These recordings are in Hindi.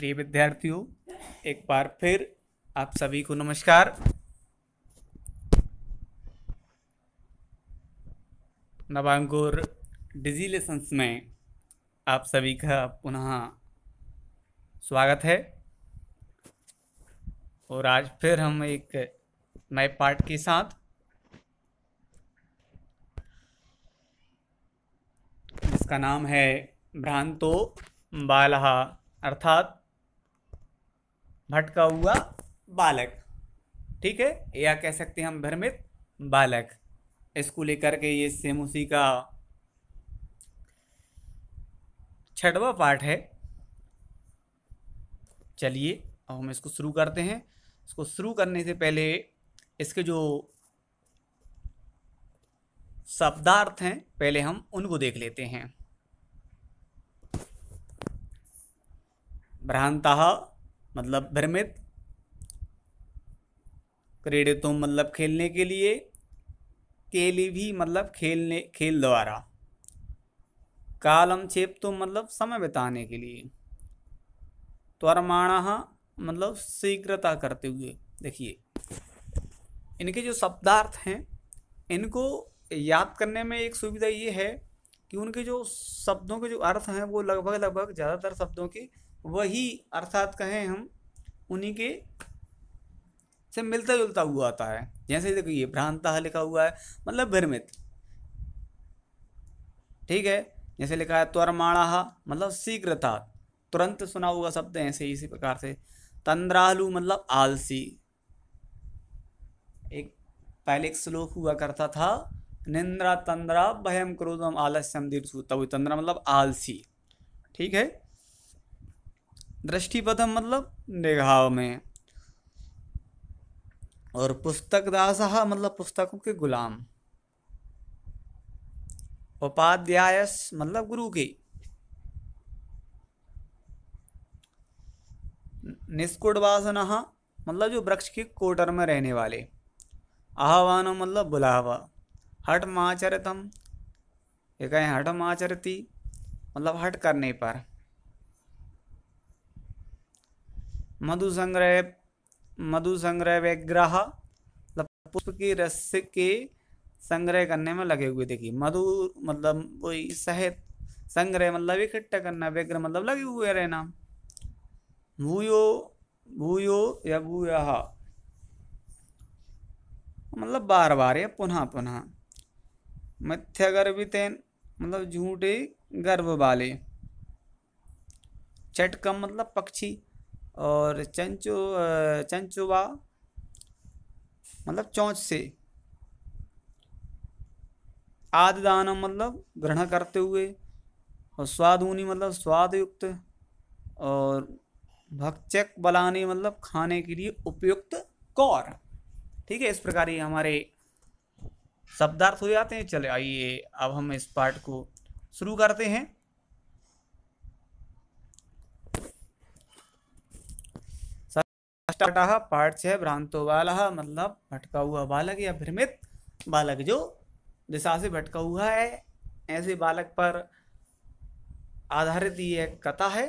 प्रिय विद्यार्थियों, एक बार फिर आप सभी को नमस्कार। नवांकुर डिजी लेसन्स में आप सभी का पुनः स्वागत है। और आज फिर हम एक नए पार्ट के साथ जिसका नाम है भ्रांतो बालहा अर्थात भटका हुआ बालक। ठीक है? या कह सकते हैं हम भ्रमित बालक। इसको लेकर के ये सेम उसी का छठवा पार्ट है। चलिए, अब हम इसको शुरू करते हैं। इसको शुरू करने से पहले इसके जो शब्दार्थ हैं, पहले हम उनको देख लेते हैं। भ्रांता मतलब भ्रमित। क्रीडितुम मतलब खेलने के लिए केली भी मतलब खेलने, खेल द्वारा। कालम छेप तो मतलब समय बिताने के लिए। त्वरमाण मतलब शीघ्रता करते हुए। देखिए, इनके जो शब्दार्थ हैं, इनको याद करने में एक सुविधा ये है कि उनके जो शब्दों के जो अर्थ हैं वो लगभग लगभग ज़्यादातर शब्दों के वही, अर्थात कहें हम, उन्हीं के से मिलता जुलता हुआ आता है। जैसे देखो ये भ्रांता लिखा हुआ है मतलब भ्रमित। ठीक है? जैसे लिखा है, त्वरमाणा मतलब शीघ्रता। तुरंत सुना हुआ शब्द ऐसे इसी प्रकार से। तंद्रालु मतलब आलसी। एक, पहले एक श्लोक हुआ करता था, निंद्रा तंद्रा भयम क्रोधम आलस्यम दीर्घ तब तंद्रा मतलब आलसी। ठीक है? दृष्टिपथम मतलब निगाह में। और पुस्तक दास मतलब पुस्तकों के गुलाम। उपाध्याय मतलब गुरु के। निष्कुट वासना मतलब जो वृक्ष के कोटर में रहने वाले। आह्वान मतलब बुलावा। हट माचरतम। ये कहें हट माचरती मतलब हट करने पर। मधु संग्रह मधु संग्रह मतलब पुष्प के रस के संग्रह करने में लगे हुए। देखिए, मधु मतलब वही शहद संग्रह मतलब इकट्ठा करना, विग्रह मतलब लगे हुए रहना। भूयो भूयो या भूया। मतलब बार बार या पुनः पुनः। मिथ्या गर्भितेन मतलब झूठे गर्भ वाले चटकम मतलब पक्षी। और चंचो चंचुवा मतलब चौंच से। आदिदानम मतलब ग्रहण करते हुए और स्वादूनी मतलब स्वाद युक्त और भक्षक बलानी मतलब खाने के लिए उपयुक्त कौर। ठीक है, इस प्रकार ये हमारे शब्दार्थ हो जाते हैं। चले आइए, अब हम इस पार्ट को शुरू करते हैं। पाठ छह भ्रांतो बालह मतलब भटका हुआ बालक या भ्रमित बालक, जो दिशा से भटका हुआ है। ऐसे बालक पर आधारित ये कथा है।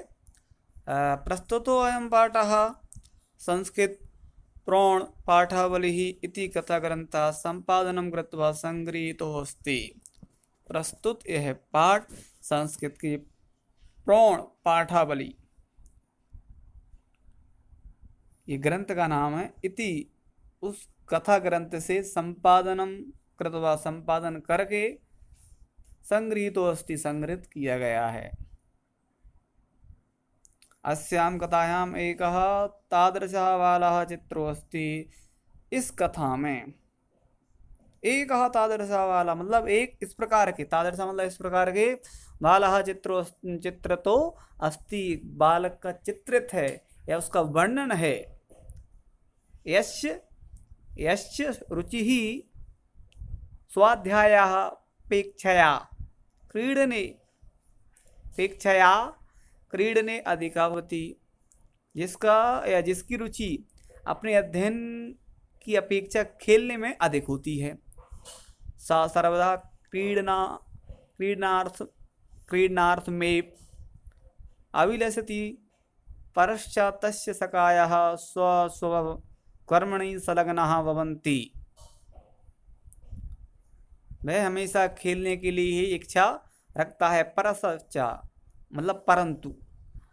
प्रस्तुतो अयम पाठ, संस्कृत प्रोण पाठावली इति कथा ग्रंथ संपादन कृत्वा संगृहीतो अस्ति प्रस्तुत यह पाठ संस्कृत की प्रोण पाठावली। ये ग्रंथ का नाम है, इति उस कथा ग्रंथ से संपादनम कृतवा संपादन करके संग्रहितो अस्थि संग्रहित किया गया है। अस्याम कथायाम एक तादृश वाला चित्रो अस्ति इस कथा में। एक तादृश वाला मतलब एक इस प्रकार के, तादृश मतलब इस प्रकार के वाला चित्रो चित्र तो अस्ति, बालक का चित्रित है। या उसका वर्णन है यश यश रुचि ही स्वाध्यायापेक्षया क्रीडने पेक्षया क्रीडने अधिकावती। जिसका या जिसकी रुचि अपने अध्ययन की अपेक्षा खेलने में अधिक होती है। सा सर्वदा क्रीडना, क्रीडनार्थ क्रीडनार्थ में अभिलषति परश्चातस्य सकायः स्व स्व कर्मणि संलग्नः भवन्ति। वह हमेशा खेलने के लिए ही इच्छा रखता है परसचा मतलब परंतु।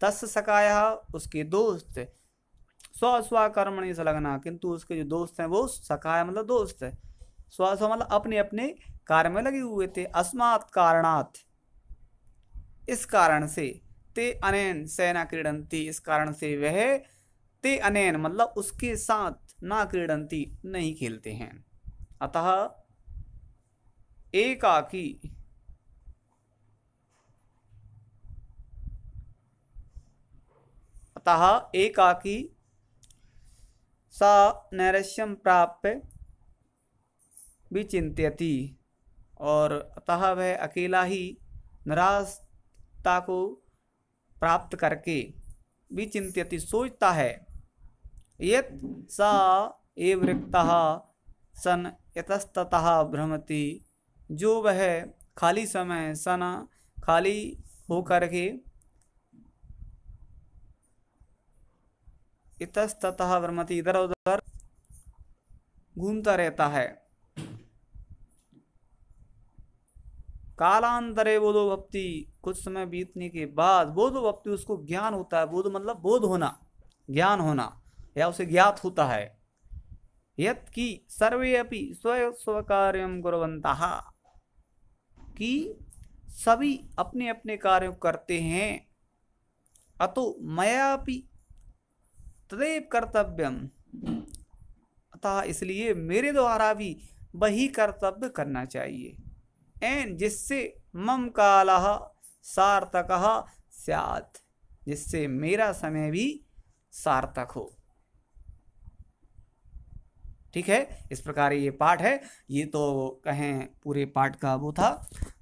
तस् सकाया उसके दोस्त, स्व स्व कर्मणि संलग्ना, किंतु उसके जो दोस्त हैं, वो सकाया मतलब दोस्त। है स्व स्व मतलब अपने अपने कार्य में लगे हुए थे। अस्मात् कारणात्। इस कारण से ते अनैन सेना क्रीडंती इस कारण से वह ते अनैन मतलब उसके साथ ना क्रीडंती नहीं खेलते हैं। अतः एकाकी अतः एकाकी सा नैरस्यम प्राप्य विचिंत्यति और अतः वह अकेला ही निराशता को प्राप्त करके भी विचिंत्यति सोचता है। यत सा सन यतस्ततः भ्रमति। जो वह खाली समय सन खाली होकर के इतस्ततः भ्रमति इधर उधर घूमता रहता है। कालांतरे बोधो भक्ति कुछ समय बीतने के बाद बोधो भक्ति उसको ज्ञान होता है बोध मतलब बोध होना, ज्ञान होना, या उसे ज्ञात होता है। यत कि सर्वे अपि स्व स्व कार्य कि सभी अपने अपने कार्य करते हैं, अतो मयापि तदेव कर्तव्यम अतः इसलिए मेरे द्वारा भी वही कर्तव्य करना चाहिए। एन जिससे मम काल सार्थक सैत जिससे मेरा समय भी सार्थक हो। ठीक है? इस प्रकार ये पाठ है। ये तो कहें पूरे पाठ का वो था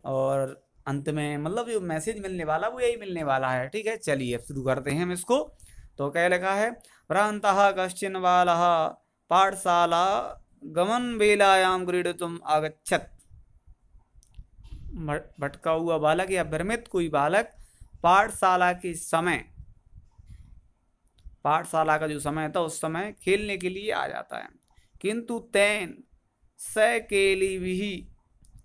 और अंत में मतलब जो मैसेज मिलने वाला वो यही मिलने वाला है। ठीक है? चलिए अब शुरू करते हैं हम इसको। तो क्या लिखा है, भ्रांत कश्चिन बाल पाठशाला गमन वेलायाम तुम आगछत भटका हुआ बालक या भ्रमित कोई बालक पाठशाला के समय, पाठशाला का जो समय था, उस समय खेलने के लिए आ जाता है। किंतु तेन सकेलिभिः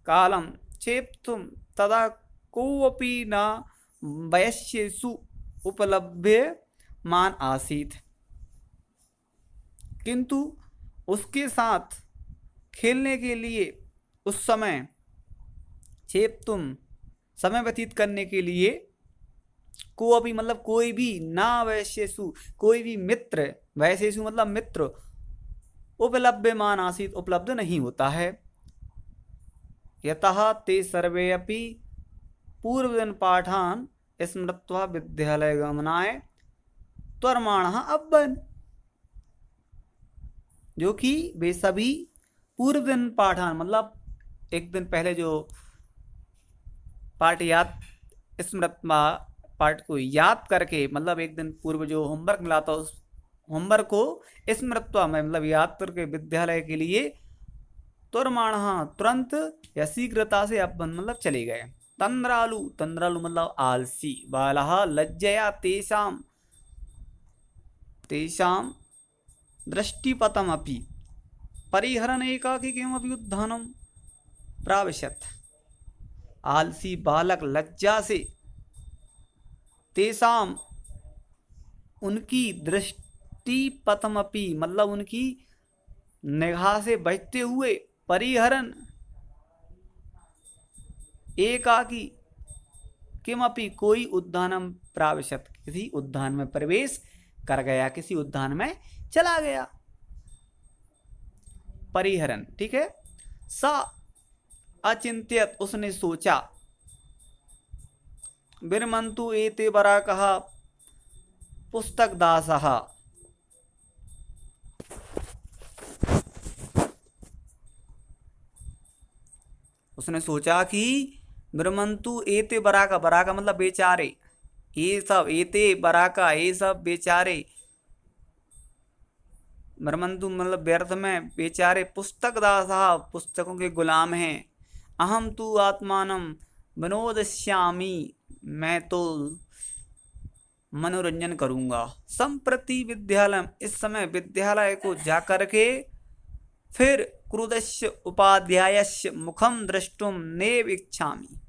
कालम चेप्तुं तदा कोऽपि न वयस्येषु उपलभ्य मान आसीत। किंतु उसके साथ खेलने के लिए उस समय छेप तुम समय व्यतीत करने के लिए को अभी मतलब कोई भी ना वैश्यसु कोई भी मित्र वैश्यसु मतलब मित्र उपलभ्यमान आसित उपलब्ध नहीं होता है। यतः ते सर्वे अपि पूर्वदिन पाठान स्मृत्वा विद्यालय गमनाय त्वरमाण अब्बन। जो कि वे सभी पूर्व दिन पाठान मतलब एक दिन पहले जो पाठ याद, स्मृत पाठ को याद करके मतलब एक दिन पूर्व जो होमवर्क मिला था, उस होमवर्क को स्मृतवा में मतलब याद करके विद्यालय के लिए तुरमाण तुरंत या शीघ्रता से अपन मतलब चले गए। तंद्रालु तंद्रालु मतलब आलसी, बाला लज्जया तेषाम तेषाम दृष्टिपतम अपि परिहरण एकाकी किमपि उत्थानम प्राविशत। आलसी बालक लज्जा से। तेषाम उनकी दृष्टि पतमपी मतलब उनकी निगाह से बचते हुए परिहरण। एकाकी, किमपि कोई उद्यानम प्राविशत, किसी उद्यान में प्रवेश कर गया, किसी उद्यान में चला गया। परिहरण, ठीक है? सा अचिंत्यत उसने सोचा। बिरमंतु एते बरा कहा पुस्तक दास। उसने सोचा कि ब्रह्मंतु एते बराका बराका मतलब बेचारे। ये सब, एते बराका ये सब बेचारे। ब्रह्मंतु मतलब व्यर्थ में बेचारे पुस्तक दास, पुस्तकों के गुलाम हैं। अहम तो आत्मान विनोद श्यामी मैं तो मनोरंजन करूँगा। संप्रति विद्यालय इस समय विद्यालय को जाकर के फिर क्रुदस्य उपाध्यायस्य मुखम दृष्टुम नेव इच्छामी।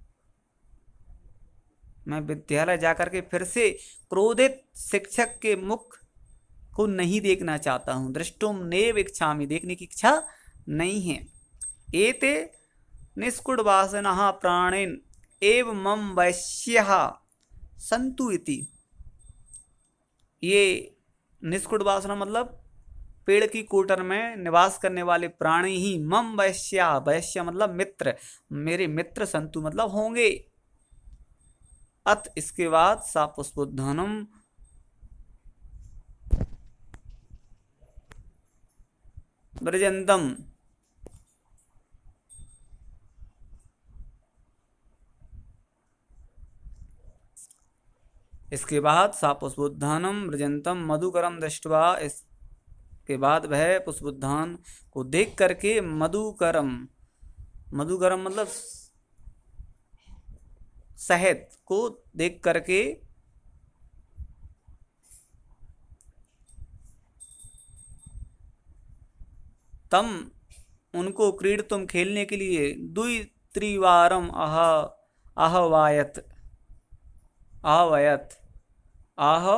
मैं विद्यालय जाकर के फिर से क्रोधित शिक्षक के मुख को नहीं देखना चाहता हूँ। दृष्टुम नेव इच्छा देखने की इच्छा नहीं है। एते निष्कुट वासन प्राणीन एव मम वैश्य। संतु इति। ये निष्कुट वासना मतलब पेड़ की कोटर में निवास करने वाले प्राणी ही मम वैश्या, वैश्य मतलब मित्र, मेरे मित्र संतु मतलब होंगे। अत इसके बाद सा पुष्पोधनम ब्रजंतम। इसके बाद सा पुष्पोद्धानम ब्रजंतम मधुकरम दृष्टवा, इसके बाद वह पुष्पोद्धान को देख करके मधुकरम मधुकरम मतलब शहद को देख करके तम, उनको क्रीड तुम खेलने के लिए दुई त्रिवारम आह, आहवायत, आहवयत। आह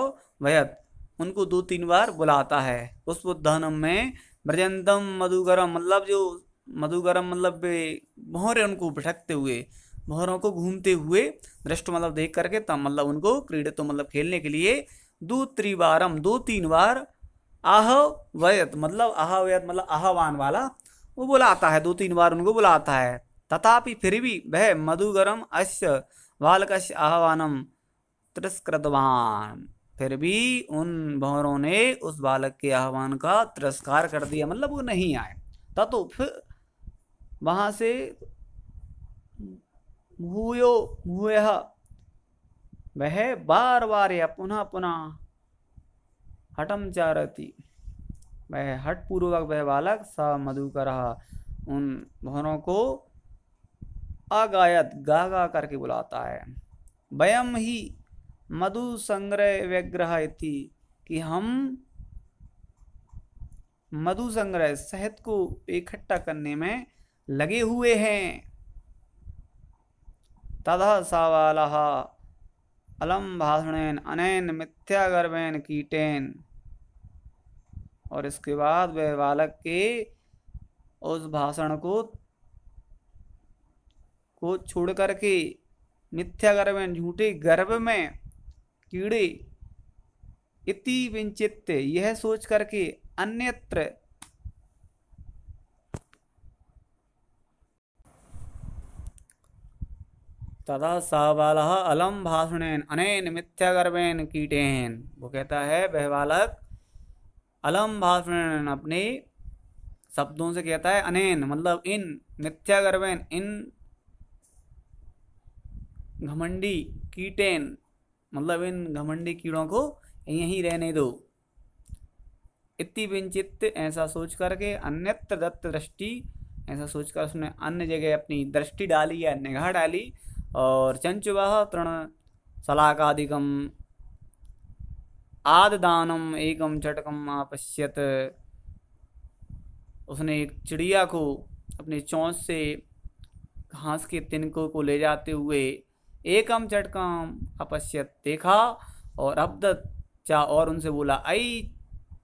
वयत उनको दो तीन बार बुलाता है। पुष्पोद्धानम में ब्रजंतम मधुगरम मतलब जो मधुगरम मतलब मोहरे उनको भटकते हुए मोहरों को घूमते हुए दृष्ट मतलब देख करके तब मतलब उनको क्रीडित मतलब खेलने के लिए दो त्रिवारम, दो तीन बार आह वयत मतलब आह वयत मतलब आह्वान वाला, वो बुलाता है। दो तीन बार उनको बुलाता है। तथापि फिर भी वह मधुगरम अश्य बालकश आहवानम तिरस्कृतवान फिर भी उन भौरों ने उस बालक के आह्वान का तिरस्कार कर दिया मतलब वो नहीं आए। तो फिर वहाँ से भूयो, भूय। वह बार बार या पुनः पुनः हटम चारती वह हट पूर्वक वह बालक सा मधु स रहा। उन भवनों को अगायत गा गा करके बुलाता है। वयम ही मधु संग्रह व्यग्रह थी कि हम मधु संग्रह शहद को इकट्ठा करने में लगे हुए हैं। ततः सवालः अलम भाषणेन, अनैन मिथ्यागर्भेन कीटेन। और इसके बाद वह बालक के उस भाषण को को छोड़ करके मिथ्यागर्भेन झूठे गर्भ में कीड़े इति विंचित यह सोच करके अन्यत्र तथा स बालक अलम भाषणेन, अनेन मिथ्यागर्भेन कीटेन। वो कहता है, वह बालक अलम भाषण अपने शब्दों से कहता है, अनेन मतलब इन मिथ्यागर्भेन इन घमंडी कीटेन मतलब इन घमंडी कीड़ों को यहीं रहने दो। इतनी विंचित ऐसा सोच करके अन्यत्र दत्त दृष्टि, ऐसा सोचकर उसने अन्य जगह अपनी दृष्टि डाली या निगाह डाली और चंचुवः तृण सलाकादिकम आददानम एकम चटकम अपश्यत उसने एक चिड़िया को अपने चौंच से घास के तिनकों को ले जाते हुए एकम चटकम अपश्यत देखा और अब चा और उनसे बोला आई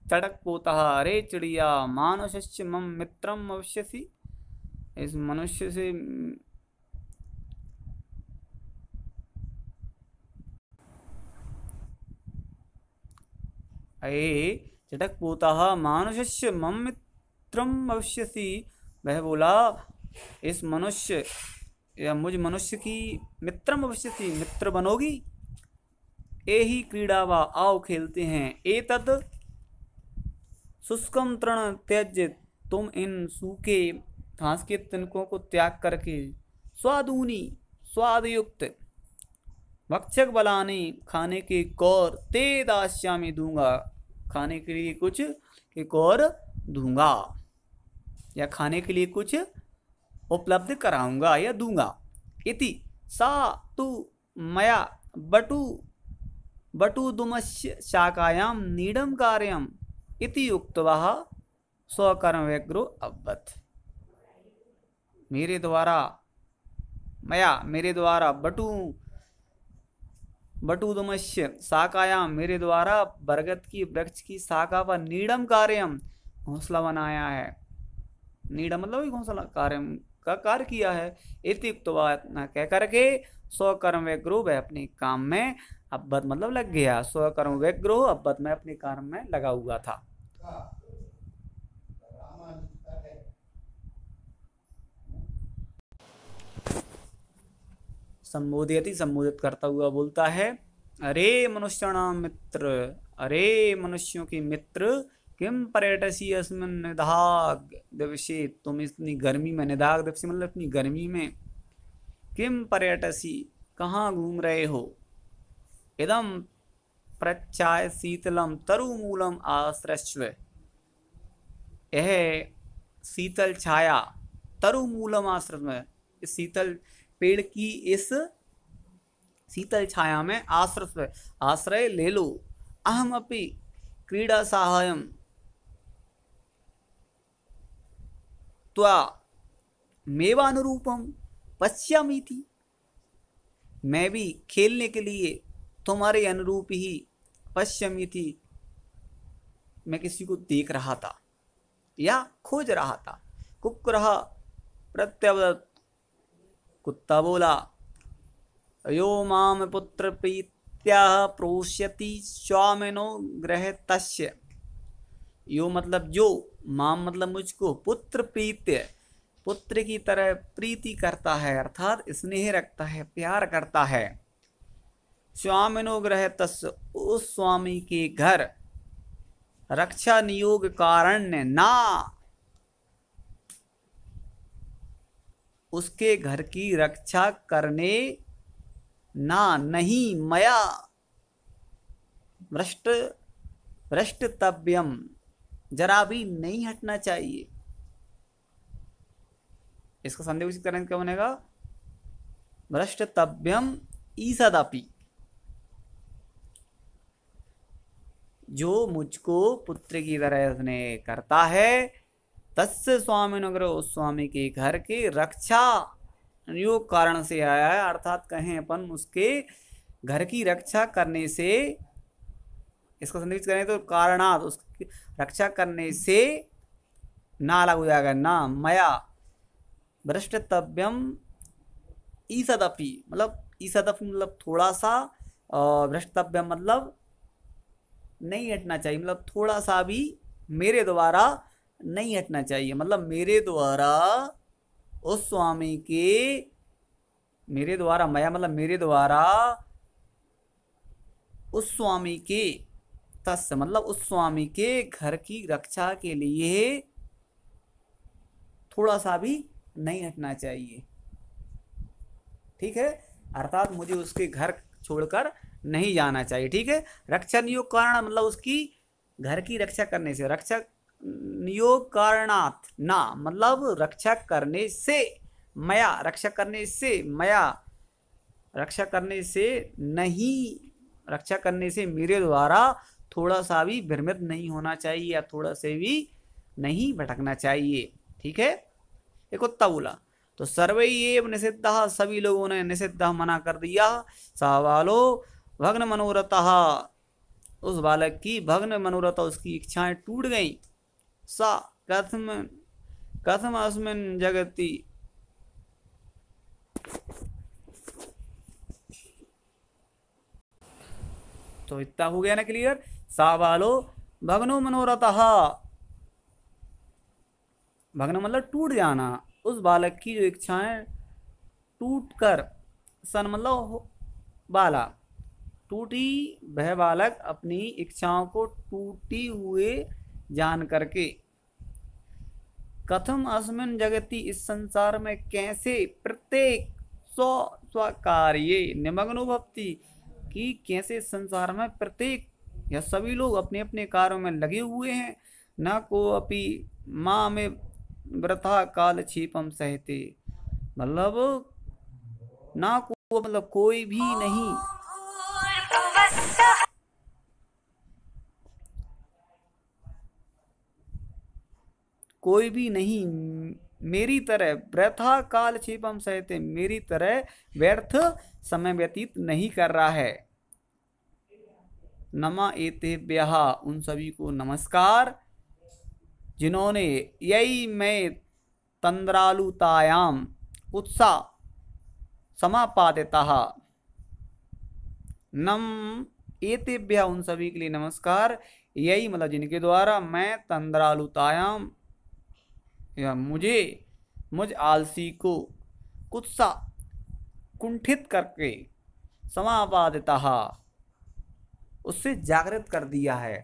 चटक पोता अरे चिड़िया मानुष्य मम मित्रम अवश्य इस मनुष्य से अये चटक पोता मानुष्य मम मित्रम भविष्यसी वह बोला, इस मनुष्य या मुझ मनुष्य की मित्रम भविष्यसी मित्र बनोगी? ए ही क्रीड़ा वा आओ खेलते हैं। ए तद शुष्कम तृण त्यज तुम इन सूखे घास के तिनकों को त्याग करके स्वादूनी, स्वादयुक्त, भक्षक बलाने खाने के कौर ते दास्या में दूँगा। खाने के लिए कुछ एक और दूँगा। या खाने के लिए कुछ उपलब्ध कराऊँगा या दूँगा? इति सा तु मया बटु बटुदुमस्य शाखायां नीडम कार्यम इति उक्तवा स्वकर्म व्यग्रो अवत मेरे द्वारा, मया मेरे द्वारा बटू बटुदमस्य शाखायाम मेरे द्वारा बरगद की, वृक्ष की शाखा पर नीडम कार्यम घोंसला बनाया है। नीडम मतलब घोंसला कार्य का कार्य किया है। इतिक्त न कह करके स्वकर्म व्यग्रो वह अपने काम में अब्बत मतलब लग गया। स्वकर्म व्यग्रो अब्बत में अपने काम में लगा हुआ था। संबोधित संबोधित करता हुआ बोलता है अरे मनुष्याणाम मित्र अरे मनुष्यों की मित्र किम पर्यटसी अस्मिन निदाग दिवसे? तुम इतनी गर्मी में निदाग दिवसे मतलब इतनी गर्मी में किम पर्यटसी कहाँ घूम रहे हो? इदम प्रचाय शीतलम तरुमूलम आश्रस्व यह शीतल छाया, तरुमूलम आश्रम इस शीतल पेड़ की इस शीतल छाया में आश्रय आश्रय ले लो। अहम अपनी क्रीड़ा सहायम त्वा मेवानुरूपम पश्यामी थी मैं भी खेलने के लिए तुम्हारे अनुरूप ही पश्चिमी थी मैं किसी को देख रहा था या खोज रहा था। कुक्रह प्रत्यवदत कुत्ता बोला, अयो माम पुत्र प्रीत्या प्रोष्यति स्वामिनो ग्रह तस्य यो मतलब जो माम मतलब मुझको पुत्र प्रीत्य, पुत्र की तरह प्रीति करता है, अर्थात स्नेह रखता है, प्यार करता है। स्वामिनुग्रह तस् उस स्वामी के घर। रक्षा नियोग कारण ना। उसके घर की रक्षा करने ना, नहीं मया। भ्रष्ट, भ्रष्टतव्यम। जरा भी नहीं हटना चाहिए। इसका संदेह उचित करें क्या बनेगा। भ्रष्टतव्यम ईसदपि। जो मुझको पुत्र की तरह उसने करता है, तस्य स्वामी नगर उस स्वामी के घर के रक्षा योग कारण से आया है। अर्थात कहें अपन उसके घर की रक्षा करने से इसको संदेश करें तो कारणात उसकी रक्षा करने से ना अलग हो जाएगा ना मया भ्रष्टतव्यम ईसदपि मतलब ईसदपि मतलब थोड़ा सा और भ्रष्टतव्यम मतलब नहीं हटना चाहिए मतलब थोड़ा सा भी मेरे द्वारा नहीं हटना चाहिए मतलब मेरे द्वारा, उस स्वामी के मेरे द्वारा, मया मतलब मेरे द्वारा, उस स्वामी के तस् मतलब उस स्वामी के घर की रक्षा के लिए थोड़ा सा भी नहीं हटना चाहिए। ठीक है? अर्थात मुझे उसके घर छोड़कर नहीं जाना चाहिए, ठीक है? रक्षा नियोग कारण मतलब उसकी घर की रक्षा करने से, रक्षा नियोग कारणात ना मतलब रक्षा करने से मया, रक्षा करने से मया, रक्षा करने से नहीं, रक्षा करने से मेरे द्वारा थोड़ा सा भी भ्रमित नहीं होना चाहिए या थोड़ा से भी नहीं भटकना चाहिए, ठीक है? एक उत्ता बोला तो सर्वे ये निषिद्ध, सभी लोगों ने निषिद्ध मना कर दिया। सवालो, भग्न मनोरथ, उस बालक की भग्न मनोरथ, उसकी इच्छाएँ टूट गई। सा, कथम कथम अस्मिन जगति। तो इतना हो गया ना क्लियर? सा बालो भग्नो मनोरथ। भग्न मतलब टूट जाना। उस बालक की जो इच्छाएँ टूट कर, सन मतलब बाला। टूटी वह बालक अपनी इच्छाओं को टूटी हुए जान करके। कथम अस्मिन जगति इस संसार में कैसे प्रत्येक स्व स्वकार्य निमग्नो भक्ति कि कैसे संसार में प्रत्येक या सभी लोग अपने अपने कार्यों में लगे हुए हैं, न को अपी माँ में व्रथा काल छिपम सहते। मतलब ना को मतलब कोई भी नहीं। कोई भी नहीं। मेरी तरह व्यथा काल छिपम सहते, मेरी तरह व्यर्थ समय व्यतीत नहीं कर रहा है। नमा एते ब्याह उन सभी को नमस्कार, जिन्होंने यही मैं तंद्रालुतायाम उत्साह समापादिता नम एतेभ्य उन सभी के लिए नमस्कार। यही मतलब जिनके द्वारा मैं तंद्रालुतायाम या मुझे, मुझ आलसी को कुत्सा कुंठित करके समापादिता उससे जागृत कर दिया है।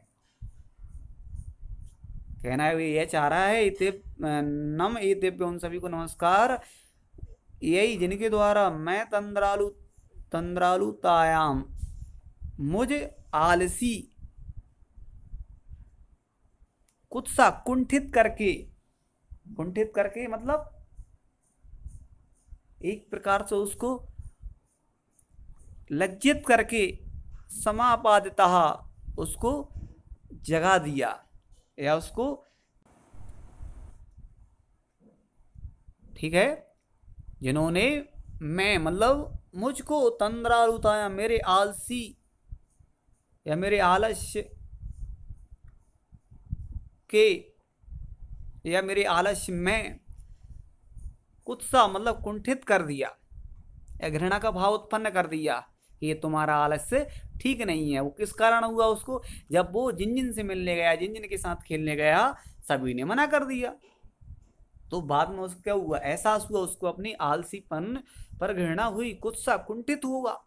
कहना है यह चाह रहा है इते नम ए दिव्य, उन सभी को नमस्कार। यही जिनके द्वारा मैं तंद्रालु, तंद्रालुतायाम, मुझ आलसी कुत्सा कुंठित करके कुंठित करके मतलब एक प्रकार से उसको लज्जित करके समापादिता उसको जगा दिया या उसको ठीक है? जिन्होंने मैं मतलब मुझको तंद्रा उताया मेरे आलसी या मेरे आलस्य के या मेरे आलस्य में कुछ सा मतलब कुंठित कर दिया या घृणा का भाव उत्पन्न कर दिया। ये तुम्हारा आलस्य ठीक नहीं है। वो किस कारण हुआ उसको? जब वो जिन जिन से मिलने गया जिन जिन के साथ खेलने गया, सभी ने मना कर दिया। तो बाद में उसको क्या हुआ? एहसास हुआ उसको अपनी आलसीपन पर घृणा हुई कुछ सा कुंठित हुआ।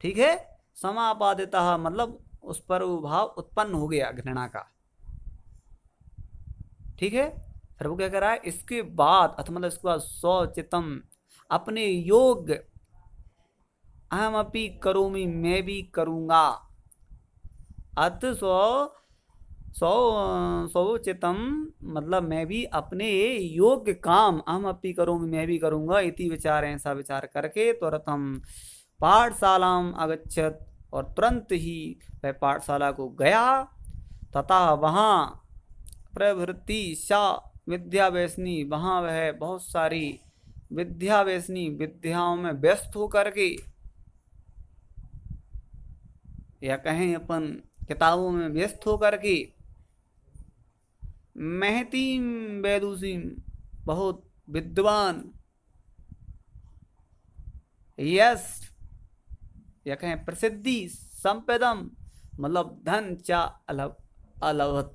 ठीक है? समापादिता मतलब उस पर वो भाव उत्पन्न हो गया घृणा का। ठीक है? फिर वो क्या कर? रहा है इसके बाद अथ मतलब इसके बाद सौचितम अपने योग्य अहम अपी करोमी, मैं भी करूँगा। अत सौ सौ सौचितम मतलब मैं भी अपने योग्य काम, अहम अपी करूँगी मैं भी करूँगा, इति विचार ऐसा विचार करके तुरतम पाठशाला अगछत और तुरंत ही वह पाठशाला को गया। तथा वहाँ प्रवृत्ति सा विद्या वैसनी वहाँ वह बहुत सारी विद्या वैसनी विद्याओं में व्यस्त होकर के या कहें अपन किताबों में व्यस्त होकर के महतीम वैदुसीम बहुत विद्वान, यश, या कहें प्रसिद्धि, संपदम मतलब धन चा अलव, अलवत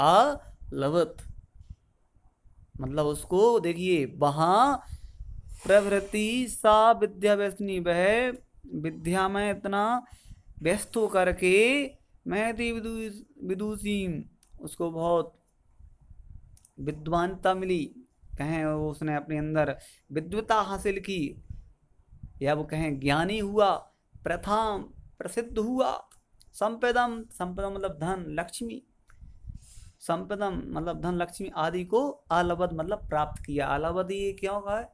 अलवत। मतलब उसको देखिए, वहाँ प्रवृत्ति सा विद्या व्यसनी वह विद्या में इतना व्यस्त होकर के मैं थी विदुषीम, उसको बहुत विद्वानता मिली। कहें उसने अपने अंदर विद्वता हासिल की। या वो कहें ज्ञानी हुआ, प्रथम, प्रसिद्ध हुआ। संपदम संपदम मतलब धन, लक्ष्मी। संपदम मतलब धन, लक्ष्मी आदि को अलबद मतलब प्राप्त किया। अलबद ये क्यों है?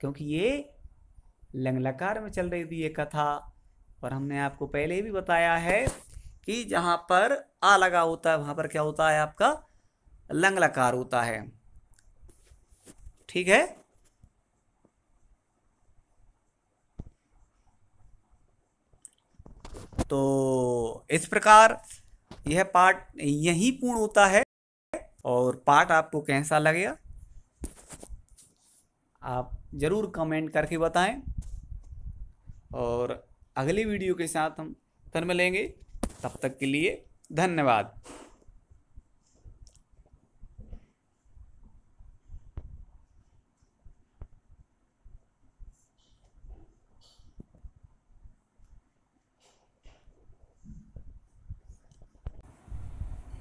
क्योंकि ये लंगलकार में चल रही थी ये कथा। और हमने आपको पहले भी बताया है कि जहाँ पर आ लगा होता है, वहाँ पर क्या होता है आपका? लंगलाकार होता है। ठीक है? तो इस प्रकार यह पाठ यही पूर्ण होता है और पाठ आपको कैसा लगेगा? आप ज़रूर कमेंट करके बताएँ। और अगली वीडियो के साथ हम फिर मिलेंगे। तब तक के लिए धन्यवाद।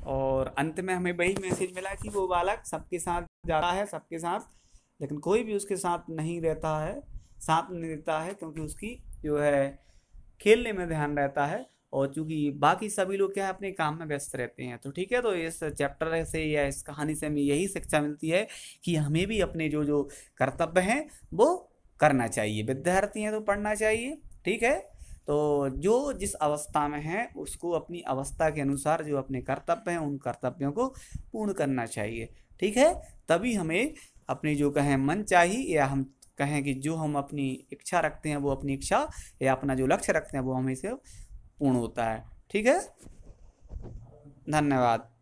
और अंत में हमें वही मैसेज मिला कि वो बालक सबके साथ जाता है, सबके साथ लेकिन कोई भी उसके साथ नहीं रहता है, साथ नहीं देता है क्योंकि उसकी जो है खेलने में ध्यान रहता है और चूँकि बाकी सभी लोग क्या है, अपने काम में व्यस्त रहते हैं। तो ठीक है तो इस चैप्टर से या इस कहानी से हमें यही शिक्षा मिलती है कि हमें भी अपने जो जो कर्तव्य हैं, वो करना चाहिए। विद्यार्थी हैं तो पढ़ना चाहिए, ठीक है? तो जो जिस अवस्था में है, उसको अपनी अवस्था के अनुसार जो अपने कर्तव्य हैं, उन कर्तव्यों को पूर्ण करना चाहिए, ठीक है? तभी हमें अपनी जो कहें मन चाहिए या हम कहें कि जो हम अपनी इच्छा रखते हैं, वो अपनी इच्छा या अपना जो लक्ष्य रखते हैं, वो हमें से पूर्ण होता है। ठीक है? धन्यवाद।